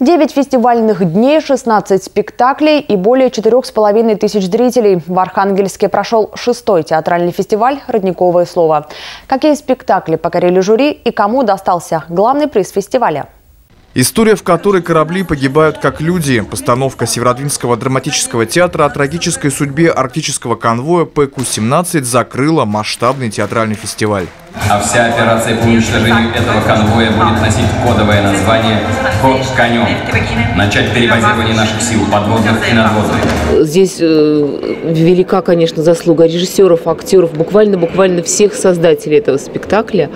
9 фестивальных дней, 16 спектаклей и более четырех с половиной тысяч зрителей. В Архангельске прошел шестой театральный фестиваль «Родниковое слово». Какие спектакли покорили жюри и кому достался главный приз фестиваля? История, в которой корабли погибают как люди. Постановка Северодвинского драматического театра о трагической судьбе арктического конвоя ПК-17 закрыла масштабный театральный фестиваль. А вся операция по уничтожению этого конвоя будет носить кодовое название «Ход конем». Начать перебазирование наших сил подводных и надводных. Здесь э, велика, конечно, заслуга режиссеров, актеров, буквально-буквально всех создателей этого спектакля.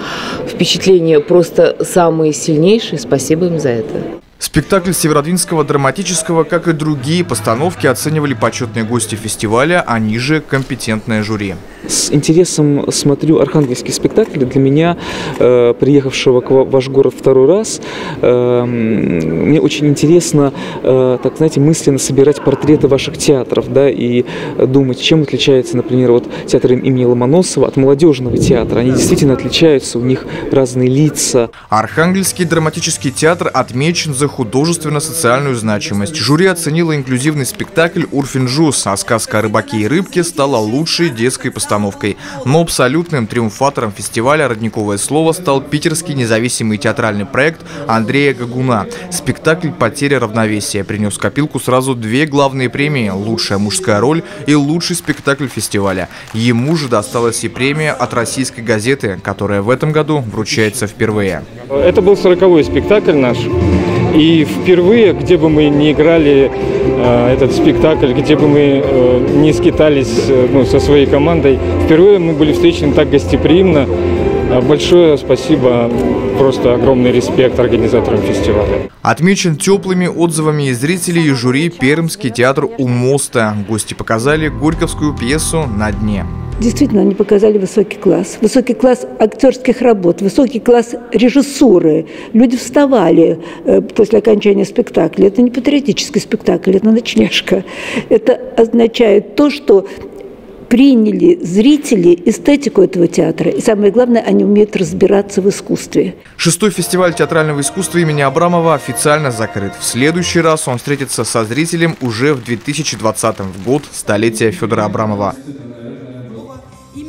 Впечатления просто самые сильнейшие. Спасибо им за это. Спектакль Северодвинского драматического, как и другие постановки, оценивали почетные гости фестиваля, они же компетентное жюри. С интересом смотрю архангельский спектакль. Для меня, э, приехавшего в ваш город второй раз, э, мне очень интересно, э, так знаете, мысленно собирать портреты ваших театров, да, и думать, чем отличается, например, вот театр имени Ломоносова от молодежного театра. Они действительно отличаются, у них разные лица. Архангельский драматический театр отмечен за художественно-социальную значимость. Жюри оценило инклюзивный спектакль «Урфинджус», а сказка о рыбаке и рыбке стала лучшей детской постановкой. Но абсолютным триумфатором фестиваля «Родниковое слово» стал питерский независимый театральный проект Андрея Гагуна. Спектакль «Потеря равновесия» принес копилку сразу две главные премии – «Лучшая мужская роль» и «Лучший спектакль фестиваля». Ему же досталась и премия от российской газеты, которая в этом году вручается впервые. Это был сороковой спектакль наш. И впервые, где бы мы ни играли э, этот спектакль, где бы мы э, не скитались э, ну, со своей командой, впервые мы были встречены так гостеприимно. А большое спасибо, просто огромный респект организаторам фестиваля. Отмечен теплыми отзывами и зрителей и жюри Пермский театр у моста. Гости показали горьковскую пьесу «На дне». Действительно, они показали высокий класс. Высокий класс актерских работ, высокий класс режиссуры. Люди вставали э, после окончания спектакля. Это не патриотический спектакль, это ночлежка. Это означает то, что приняли зрители эстетику этого театра. И самое главное, они умеют разбираться в искусстве. Шестой фестиваль театрального искусства имени Абрамова официально закрыт. В следующий раз он встретится со зрителем уже в 2020 в год столетия Федора Абрамова.